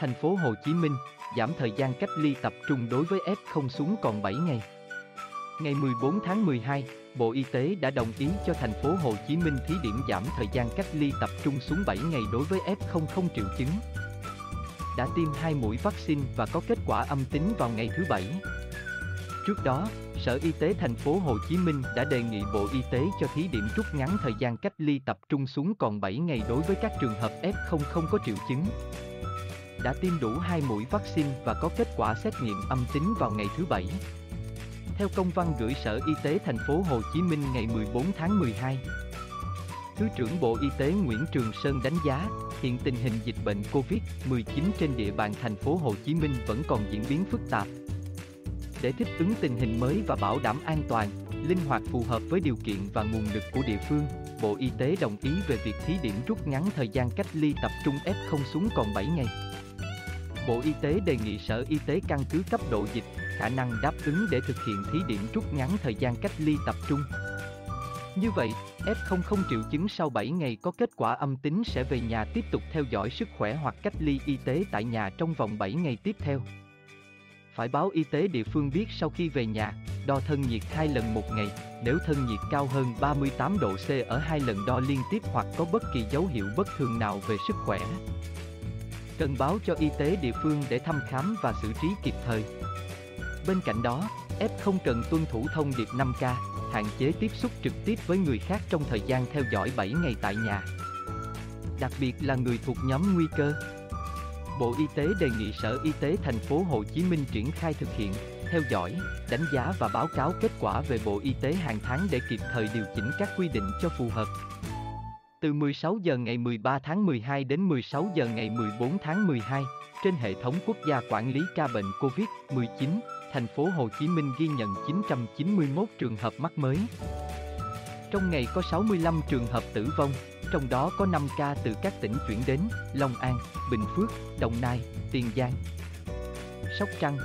Thành phố Hồ Chí Minh giảm thời gian cách ly tập trung đối với F0 xuống còn 7 ngày. Ngày 14 tháng 12, Bộ Y tế đã đồng ý cho thành phố Hồ Chí Minh thí điểm giảm thời gian cách ly tập trung xuống 7 ngày đối với F0 không triệu chứng. Đã tiêm 2 mũi vaccine và có kết quả âm tính vào ngày thứ Bảy. Trước đó, Sở Y tế thành phố Hồ Chí Minh đã đề nghị Bộ Y tế cho thí điểm rút ngắn thời gian cách ly tập trung xuống còn 7 ngày đối với các trường hợp F0 không có triệu chứng. Đã tiêm đủ 2 mũi vaccine và có kết quả xét nghiệm âm tính vào ngày thứ Bảy. Theo công văn gửi Sở Y tế thành phố Hồ Chí Minh ngày 14 tháng 12, Thứ trưởng Bộ Y tế Nguyễn Trường Sơn đánh giá, hiện tình hình dịch bệnh COVID-19 trên địa bàn thành phố Hồ Chí Minh vẫn còn diễn biến phức tạp, để thích ứng tình hình mới và bảo đảm an toàn, linh hoạt phù hợp với điều kiện và nguồn lực của địa phương, Bộ Y tế đồng ý về việc thí điểm rút ngắn thời gian cách ly tập trung F0 xuống còn 7 ngày. Bộ Y tế đề nghị Sở Y tế căn cứ cấp độ dịch, khả năng đáp ứng để thực hiện thí điểm rút ngắn thời gian cách ly tập trung. Như vậy, F0 không triệu chứng sau 7 ngày có kết quả âm tính sẽ về nhà tiếp tục theo dõi sức khỏe hoặc cách ly y tế tại nhà trong vòng 7 ngày tiếp theo phải báo y tế địa phương biết sau khi về nhà, đo thân nhiệt hai lần một ngày, nếu thân nhiệt cao hơn 38 độ C ở hai lần đo liên tiếp hoặc có bất kỳ dấu hiệu bất thường nào về sức khỏe. Cần báo cho y tế địa phương để thăm khám và xử trí kịp thời. Bên cạnh đó, F không cần tuân thủ thông điệp 5K, hạn chế tiếp xúc trực tiếp với người khác trong thời gian theo dõi 7 ngày tại nhà. Đặc biệt là người thuộc nhóm nguy cơ, Bộ Y tế đề nghị Sở Y tế thành phố Hồ Chí Minh triển khai thực hiện, theo dõi, đánh giá và báo cáo kết quả về Bộ Y tế hàng tháng để kịp thời điều chỉnh các quy định cho phù hợp. Từ 16 giờ ngày 13 tháng 12 đến 16 giờ ngày 14 tháng 12, trên hệ thống quốc gia quản lý ca bệnh COVID-19, thành phố Hồ Chí Minh ghi nhận 991 trường hợp mắc mới. Trong ngày có 65 trường hợp tử vong, trong đó có 5 ca từ các tỉnh chuyển đến Long An, Bình Phước, Đồng Nai, Tiền Giang, Sóc Trăng,